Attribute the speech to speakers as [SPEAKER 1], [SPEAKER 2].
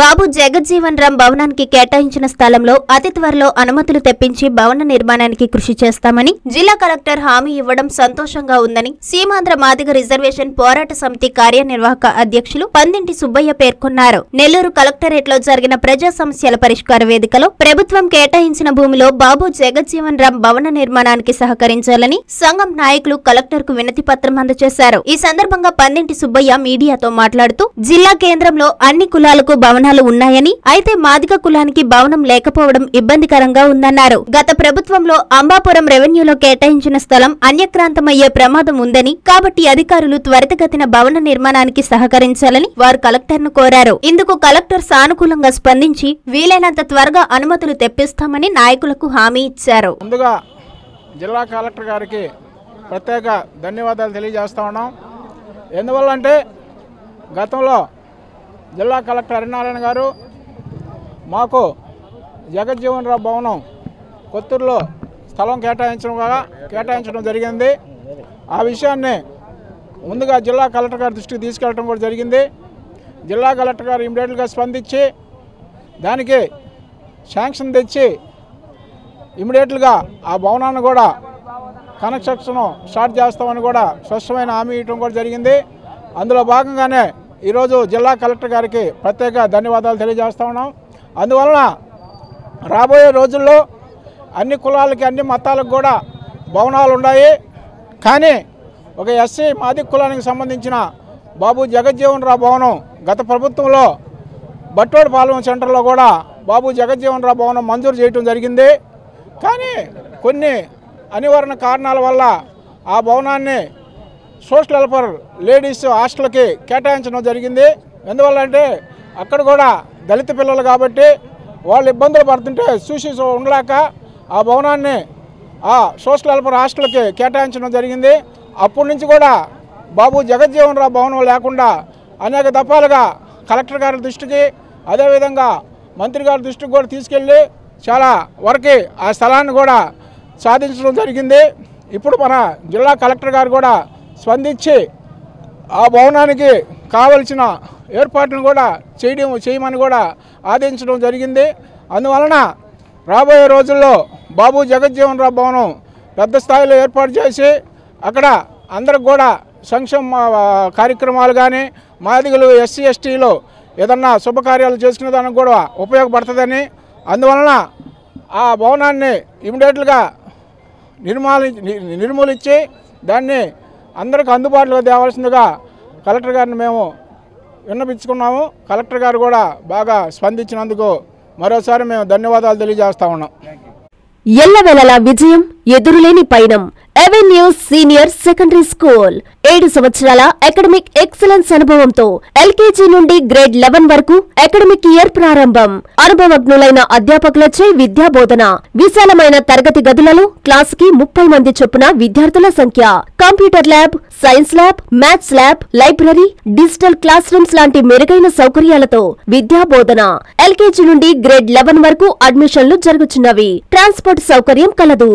[SPEAKER 1] బాబు జగజ్జీవన్ రామ్ భవనానికి కేటాయించిన స్థలంలో అతి త్వరలో అనుమతులు తెప్పించి భవన నిర్మాణానికి కృషి చేస్తామని జిల్లా కలెక్టర్ హామీ ఇవ్వడం సంతోషంగా ఉందని సీమాంధ్ర మాదిగ రిజర్వేషన్ పోరాట సమితి కార్యనిర్వాహక అధ్యక్షులు పందింటి సుబ్బయ్య పేర్కొన్నారు. నెల్లూరు కలెక్టరేట్లో జరిగిన ప్రజా సమస్యల పరిష్కార వేదికలో ప్రభుత్వం కేటాయించిన భూమిలో బాబు జగజ్జీవన్ రామ్ భవన నిర్మాణానికి సహకరించాలని సంఘం నాయకులు కలెక్టర్కు వినతి పత్రం అందజేశారు. ఈ సందర్భంగా పందింటి సుబ్బయ్య మీడియాతో మాట్లాడుతూ జిల్లా కేంద్రంలో అన్ని కులాలకు భవనాలు ఉన్నాయని అయితే మాదిగ కులానికి భవనం లేకపోవడం ఇబ్బందికరంగా ఉందన్నారు. గత ప్రభుత్వంలో అంబాపురం రెవెన్యూలో కేటాయించిన స్థలం అన్యక్రాంతమయ్యే ప్రమాదం ఉందని కాబట్టి అధికారులు త్వరితగతిన భవన నిర్మాణానికి సహకరించాలని వారు కలెక్టర్ను కోరారు. ఇందుకు కలెక్టర్ సానుకూలంగా స్పందించి వీలైనంత త్వరగా అనుమతులు తెప్పిస్తామని నాయకులకు హామీ ఇచ్చారు.
[SPEAKER 2] ముందుగా జిల్లా కలెక్టర్ గారికి ప్రత్యేక ధన్యవాదాలు తెలియజేస్తా ఉన్నాం. ఎందువల్ల అంటే గతంలో జిల్లా కలెక్టర్ హరినారాయణ గారు మాకు జగజ్జీవన్ రావు భవనం కొత్తూరులో స్థలం కేటాయించడం కూడా కేటాయించడం జరిగింది. ఆ విషయాన్ని ముందుగా జిల్లా కలెక్టర్ గారి దృష్టికి తీసుకెళ్ళడం కూడా జరిగింది. జిల్లా కలెక్టర్ గారు ఇమీడియట్గా స్పందించి దానికి శాంక్షన్ తెచ్చి ఇమీడియట్గా ఆ భవనాన్ని కూడా కన్స్ట్రక్షన్ స్టార్ట్ చేస్తామని కూడా స్పష్టమైన హామీ ఇవ్వడం కూడా జరిగింది. అందులో భాగంగానే ఈరోజు జిల్లా కలెక్టర్ గారికి ప్రత్యేక ధన్యవాదాలు తెలియజేస్తా ఉన్నాం. అందువలన రాబోయే రోజుల్లో అన్ని కులాలకి అన్ని మతాలకు కూడా భవనాలు ఉన్నాయి. కానీ ఒక ఎస్సీ మాది కులానికి సంబంధించిన బాబు జగజ్జీవన్ రావు భవనం గత ప్రభుత్వంలో బట్టోడు పాలెం సెంటర్లో కూడా బాబు జగజ్జీవన్ రావు భవనం మంజూరు చేయటం జరిగింది. కానీ కొన్ని అనివారణ కారణాల వల్ల ఆ భవనాన్ని సోషల్ వెల్ఫేర్ లేడీస్ హాస్టల్కి కేటాయించడం జరిగింది. ఎందువల్ల అంటే అక్కడ కూడా దళిత పిల్లలు కాబట్టి వాళ్ళు ఇబ్బందులు పడుతుంటే చూసి ఉండలేక ఆ భవనాన్ని ఆ సోషల్ వెల్ఫేర్ హాస్టల్కి కేటాయించడం జరిగింది. అప్పటి నుంచి కూడా బాబు జగజ్జీవన్ రావు భవనం లేకుండా అనేక దఫాలుగా కలెక్టర్ గారి దృష్టికి అదేవిధంగా మంత్రి గారి దృష్టికి కూడా తీసుకెళ్ళి చాలా వరకు ఆ స్థలాన్ని కూడా సాధించడం జరిగింది. ఇప్పుడు మన జిల్లా కలెక్టర్ గారు కూడా స్పందించి ఆ భవనానికి కావలసిన ఏర్పాట్లను కూడా చేయడం చేయమని కూడా ఆదేశించడం జరిగింది. అందువలన రాబోయే రోజుల్లో బాబు జగజ్జీవన్ రావు భవనం పెద్ద స్థాయిలో ఏర్పాటు చేసి అక్కడ అందరికి కూడా సంక్షేమ కార్యక్రమాలు కానీ మాదిగలు ఎస్సీ ఎస్టీలు ఏదన్నా శుభకార్యాలు చేసుకునే దానికి కూడా ఉపయోగపడుతుందని అందువలన ఆ భవనాన్ని ఇమీడియట్గా నిర్మాలి ని- నిర్మూలించి దాన్ని అందరికి అందుబాటులో తేవాల్సిందిగా కలెక్టర్ గారిని మేము విన్నపించుకున్నాము. కలెక్టర్ గారు కూడా బాగా స్పందించినందుకు మరోసారి మేము ధన్యవాదాలు తెలియజేస్తా ఉన్నాం.
[SPEAKER 3] ఎల్లవెలలా విజయం ఎదురులేని పయనం. అవెన్యూ సీనియర్ సెకండరీ స్కూల్ ఏడు సంవత్సరాల అకాడమిక్ ఎక్సలెన్స్ అనుభవంతో ఎల్కేజీ నుండి గ్రేడ్ లెవెన్ వరకు అకాడమిక్ ఇయర్ ప్రారంభం. అనుభవజ్ఞులైన అధ్యాపకులచే విద్యా బోధన విశాలమైన తరగతి గదులలో క్లాస్కి ముప్పై మంది చొప్పున విద్యార్థుల సంఖ్య. Computer lab science lab maths lab library digital classrooms లాంటి మెరుగైన సౌకర్యాలతో విద్యా బోధన ఎల్కేజీ నుండి గ్రేడ్ లెవెన్ వరకు అడ్మిషన్లు జరుగుతున్నవి ట్రాన్స్పోర్ట్ సౌకర్యం కలదు.